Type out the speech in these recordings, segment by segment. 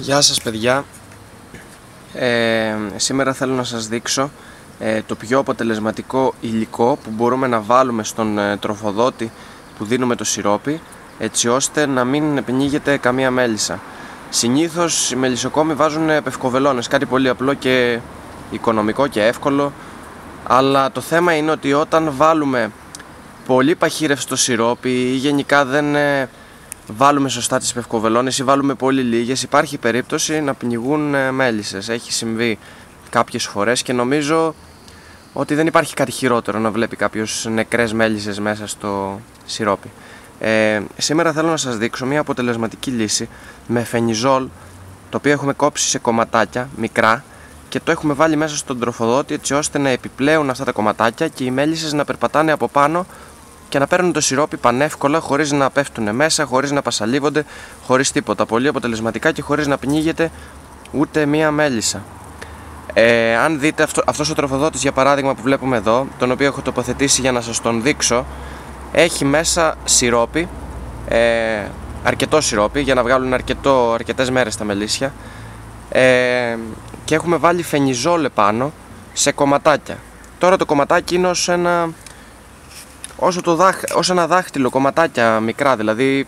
Γεια σας παιδιά. Ε, Σήμερα θέλω να σας δείξω ε, το πιο αποτελεσματικό υλικό που μπορούμε να βάλουμε στον ε, τροφοδότη που δίνουμε το σιρόπι έτσι ώστε να μην πνίγεται καμία μέλισσα. Συνήθως οι μελισσοκόμοι βάζουν πευκοβελώνες, κάτι πολύ απλό και οικονομικό και εύκολο. Αλλά το θέμα είναι ότι όταν βάλουμε πολύ παχύρευστο σιρόπι ή γενικά δεν ε, βάλουμε σωστά τις πευκοβελώνες ή βάλουμε πολύ λίγες. Υπάρχει περίπτωση να πνιγούν ε, μέλισσες. Έχει συμβεί κάποιες φορές και νομίζω ότι δεν υπάρχει κάτι χειρότερο να βλέπει κάποιος νεκρές μέλισσες μέσα στο σιρόπι. Ε, σήμερα θέλω να σας δείξω μια αποτελεσματική λύση με φενιζόλ το οποίο έχουμε κόψει σε κομματάκια μικρά και το έχουμε βάλει μέσα στον τροφοδότη έτσι ώστε να επιπλέουν αυτά τα κομματάκια και οι μέλισσες να περπατάνε από πάνω και να παίρνουν το σιρόπι πανεύκολα χωρίς να πέφτουν μέσα, χωρίς να πασαλίβονται, χωρίς τίποτα. Πολύ αποτελεσματικά και χωρίς να πνίγεται ούτε μία μέλισσα. Ε, αν δείτε αυτό, αυτός ο τροφοδότης για παράδειγμα που βλέπουμε εδώ, τον οποίο έχω τοποθετήσει για να σας τον δείξω, έχει μέσα σιρόπι, ε, αρκετό σιρόπι για να βγάλουν αρκετό, αρκετές μέρες τα μελίσια ε, και έχουμε βάλει φενιζόλ επάνω σε κομματάκια. Τώρα το κομματάκι είναι ως ένα όσο, το δάχ, όσο ένα δάχτυλο κομματάκια μικρά, δηλαδή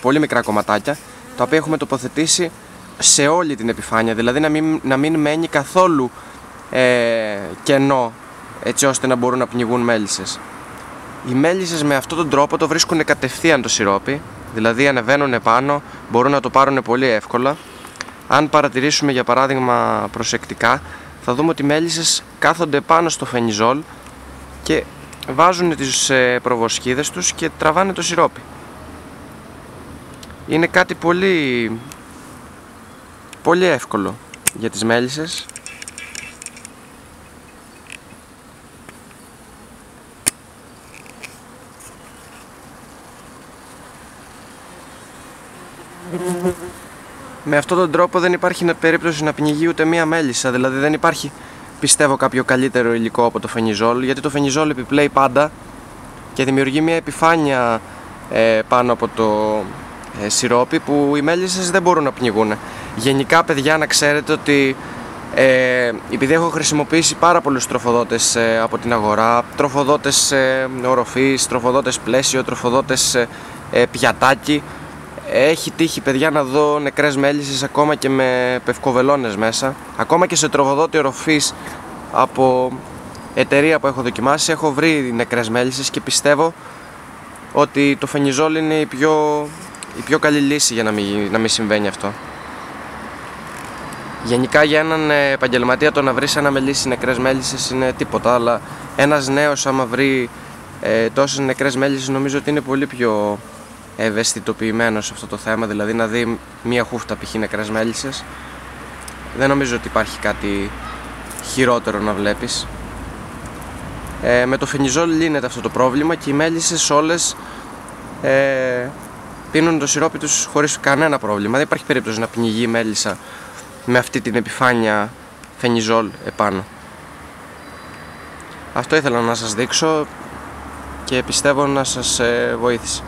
πολύ μικρά κομματάκια, τα οποία έχουμε τοποθετήσει σε όλη την επιφάνεια, δηλαδή να μην, να μην μένει καθόλου ε, κενό έτσι ώστε να μπορούν να πνιγούν μέλισσες. Οι μέλισσες με αυτόν τον τρόπο το βρίσκουν κατευθείαν το σιρόπι, δηλαδή ανεβαίνουν επάνω, μπορούν να το πάρουν πολύ εύκολα. Αν παρατηρήσουμε για παράδειγμα προσεκτικά, θα δούμε ότι οι μέλισσες κάθονται πάνω στο φενιζόλ και βάζουν τις ε, προβοσχίδες τους και τραβάνε το σιρόπι. Είναι κάτι πολύ, πολύ εύκολο για τις μέλισσες. Με αυτόν τον τρόπο δεν υπάρχει περίπτωση να πνιγεί ούτε μία μέλισσα, δηλαδή δεν υπάρχει πιστεύω κάποιο καλύτερο υλικό από το φενιζόλ γιατί το φενιζόλ επιπλέει πάντα και δημιουργεί μια επιφάνεια ε, πάνω από το ε, σιρόπι που οι μέλισσες δεν μπορούν να πνιγούν. Γενικά παιδιά να ξέρετε ότι ε, επειδή έχω χρησιμοποιήσει πάρα πολλούς τροφοδότες ε, από την αγορά τροφοδότες ε, οροφής, τροφοδότες πλαίσιο, τροφοδότες ε, πιατάκι έχει τύχει παιδιά να δω νεκρές μέλισσες ακόμα και με πευκοβελώνες μέσα. Ακόμα και σε τροφοδότη οροφής από εταιρεία που έχω δοκιμάσει έχω βρει νεκρές μέλισσες και πιστεύω ότι το φενιζόλ είναι η πιο, η πιο καλή λύση για να μην, να μην συμβαίνει αυτό. Γενικά για έναν επαγγελματία το να βρεις ένα μελίσι νεκρές μέλισσες είναι τίποτα αλλά ένας νέος άμα βρει ε, τόσες νεκρές μέλισσες νομίζω ότι είναι πολύ πιο ευαισθητοποιημένος σε αυτό το θέμα, δηλαδή να δει μία χούφτα π.χ. νεκρές μέλισσες. Δεν νομίζω ότι υπάρχει κάτι χειρότερο να βλέπεις. Ε, με το φενιζόλ λύνεται αυτό το πρόβλημα και οι μέλισσες όλες ε, πίνουν το σιρόπι τους χωρίς κανένα πρόβλημα. Δεν υπάρχει περίπτωση να πνιγεί η μέλισσα με αυτή την επιφάνεια φενιζόλ επάνω. Αυτό ήθελα να σας δείξω και πιστεύω να σας ε, βοήθησε.